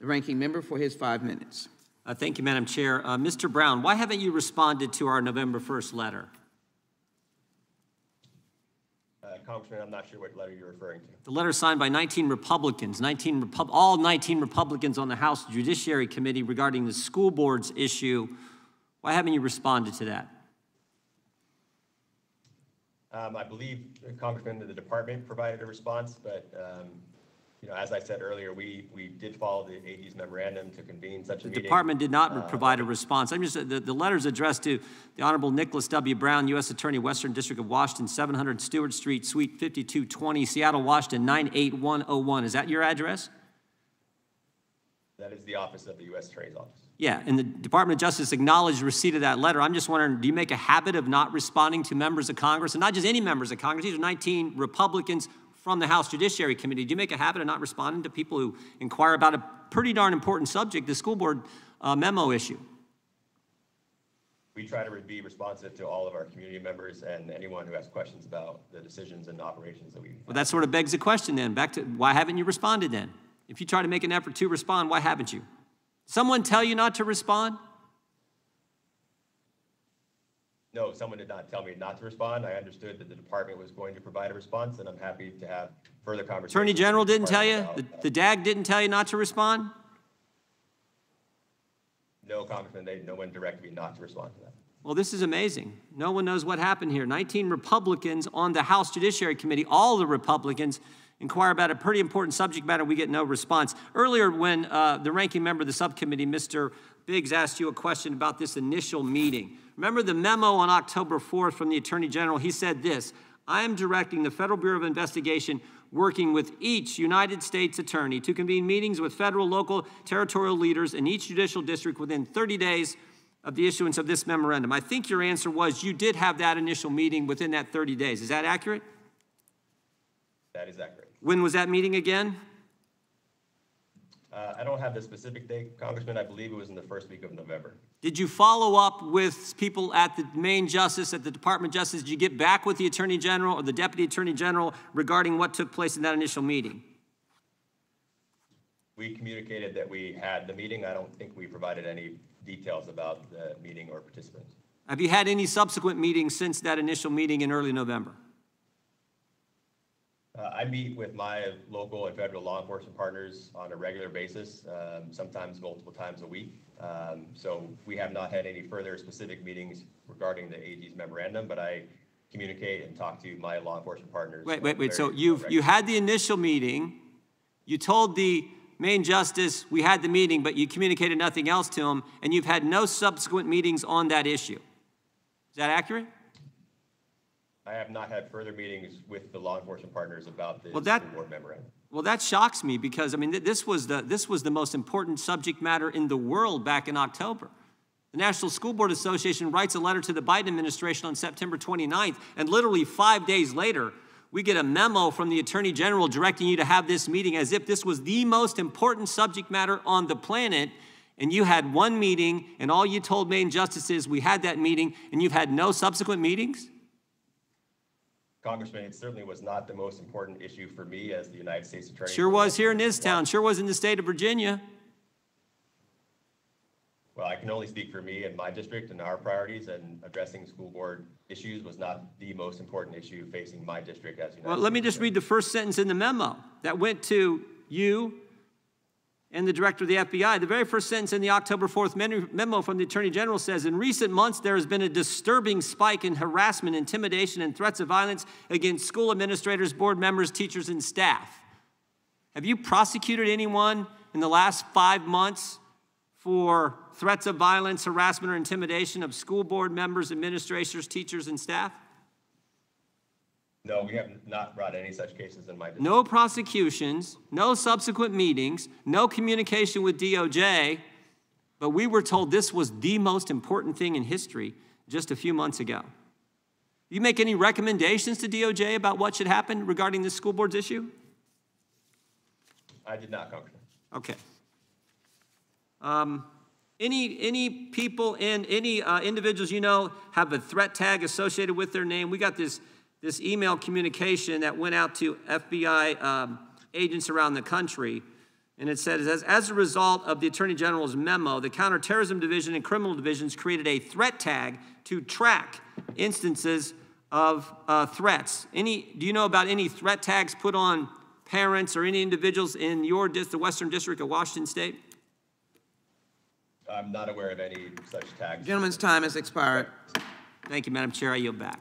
The ranking member for his five minutes. Uh, Thank you, Madam Chair. Uh, Mr. Brown, why haven't you responded to our November 1st letter? Uh, Congressman, I'm not sure what letter you're referring to. The letter signed by 19 Republicans, 19 Repub- all 19 Republicans on the House Judiciary Committee regarding the school board's issue. Why haven't you responded to that? Um, I believe uh, Congressman, the department provided a response, but, um, you know, as I said earlier, we, we did follow the AG's memorandum to convene such a The meeting. department did not Uh, provide a response. I'm just, the, the letter's addressed to the Honorable Nicholas W. Brown, U.S. Attorney, Western District of Washington, 700 Stewart Street, Suite 5220, Seattle, Washington, 98101. Is that your address? That is the office of the U.S. Attorney's Office. Yeah, and the Department of Justice acknowledged receipt of that letter. I'm just wondering, do you make a habit of not responding to members of Congress, and not just any members of Congress? These are 19 Republicans from the House Judiciary Committee. Do you make a habit of not responding to people who inquire about a pretty darn important subject, the school board uh, memo issue? We try to be responsive to all of our community members and anyone who has questions about the decisions and operations that we. Well, that sort of begs the question then. Back to why haven't you responded then? If you try to make an effort to respond, why haven't you? Someone tell you not to respond? No, someone did not tell me not to respond. I understood that the department was going to provide a response, and I'm happy to have further conversation. Attorney General didn't tell you? The, the DAG didn't tell you not to respond? No, Congressman, they, no one directed me not to respond to that. Well, this is amazing. No one knows what happened here. 19 Republicans on the House Judiciary Committee, all the Republicans, inquire about a pretty important subject matter. We get no response. Earlier, when uh, the ranking member of the subcommittee, Mr. Biggs, asked you a question about this initial meeting, remember the memo on October 4th from the Attorney General? He said this I am directing the Federal Bureau of Investigation working with each United States attorney to convene meetings with federal, local, territorial leaders in each judicial district within 30 days of the issuance of this memorandum. I think your answer was you did have that initial meeting within that 30 days. Is that accurate? That is accurate. When was that meeting again? Uh, I don't have the specific date, Congressman. I believe it was in the first week of November. Did you follow up with people at the main justice, at the Department of Justice? Did you get back with the Attorney General or the Deputy Attorney General regarding what took place in that initial meeting? We communicated that we had the meeting. I don't think we provided any details about the meeting or participants. Have you had any subsequent meetings since that initial meeting in early November? Uh, I meet with my local and federal law enforcement partners on a regular basis, um, sometimes multiple times a week. Um, So we have not had any further specific meetings regarding the AG's memorandum, but I communicate and talk to my law enforcement partners. Wait, wait, wait. So you've, you had the initial meeting, you told the main justice, we had the meeting, but you communicated nothing else to him, and you've had no subsequent meetings on that issue. Is that accurate? I have not had further meetings with the law enforcement partners about this Well, that- board memorandum. Well, that shocks me because, I mean, th- this was the, this was the most important subject matter in the world back in October. The National School Board Association writes a letter to the Biden administration on September 29th, and literally five days later, we get a memo from the Attorney General directing you to have this meeting as if this was the most important subject matter on the planet. And you had one meeting, and all you told Main Justice is, we had that meeting, and you've had no subsequent meetings? Congressman, it certainly was not the most important issue for me as the United States Attorney. Sure was here in this town, sure was in the state of Virginia. Well, I can only speak for me and my district and our priorities, and addressing school board issues was not the most important issue facing my district as United. Well, let me just read the first sentence in the memo that went to you and the director of the FBI. The very first sentence in the October 4th memo from the Attorney General says In recent months, there has been a disturbing spike in harassment, intimidation, and threats of violence against school administrators, board members, teachers, and staff. Have you prosecuted anyone in the last five months for threats of violence, harassment, or intimidation of school board members, administrators, teachers, and staff? No, we have not brought any such cases in my district. No prosecutions, no subsequent meetings, no communication with DOJ, but we were told this was the most important thing in history just a few months ago. You make any recommendations to DOJ about what should happen regarding this school board's issue? I did not, Congressman. Okay. Um, any, any people in, any uh, individuals you know have a threat tag associated with their name? We got this this email communication that went out to FBI um, agents around the country. And it says, as, as a result of the Attorney General's memo, the Counterterrorism Division and Criminal Divisions created a threat tag to track instances of uh, threats. Any, do you know about any threat tags put on parents or any individuals in your dis, the Western District of Washington State? I'm not aware of any such tags. Gentleman's time has expired. Thank you, Madam Chair. I yield back.